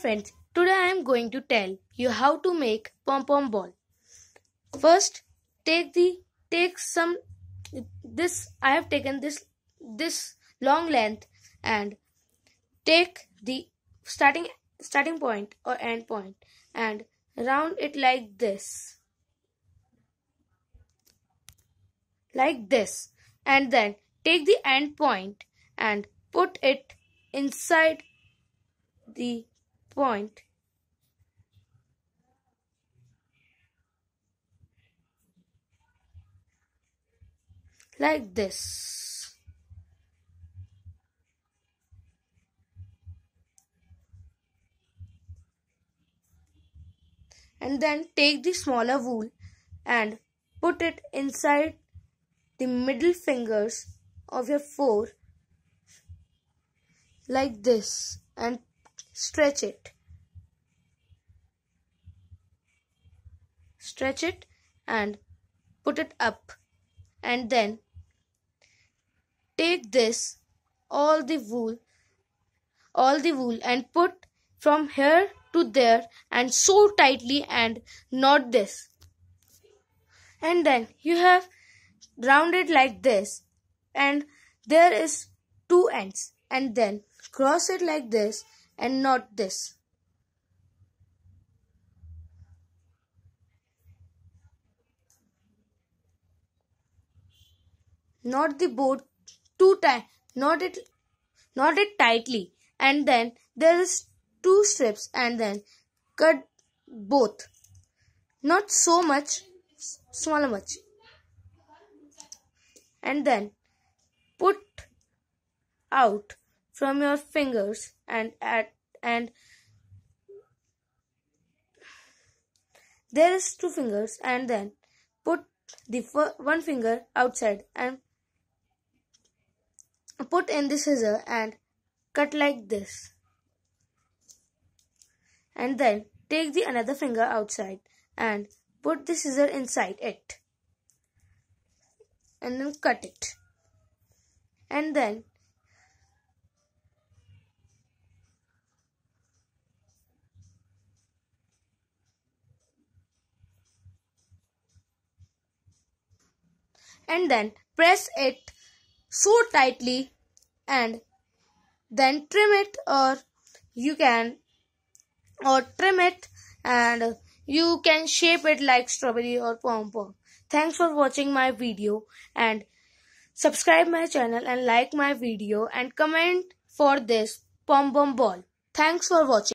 friends, today I am going to tell you how to make pom pom ball. First, take the take some this I have taken this this long length and take the starting starting point or end point and round it like this like this and then take the end point and put it inside the point. Like this. And then take the smaller wool and put it inside the middle fingers of your four like this and stretch it. Stretch it and put it up. And then take this all the wool all the wool and put from here to there and sew tightly and knot this. And then you have rounded like this and there is two ends. And then cross it like this and not this. Knot the boat two times, knot it, knot it tightly, and then there is two strips, and then cut both. Not so much, smaller much, and then put out from your fingers and at and there is two fingers and then put the one finger outside and put in the scissor and cut like this. And then take the another finger outside and put the scissor inside it. And then cut it. And then and then press it so tightly and then trim it or you can or trim it and you can shape it like strawberry or pom pom. Thanks for watching my video and subscribe my channel and like my video and comment for this pom pom ball. Thanks for watching.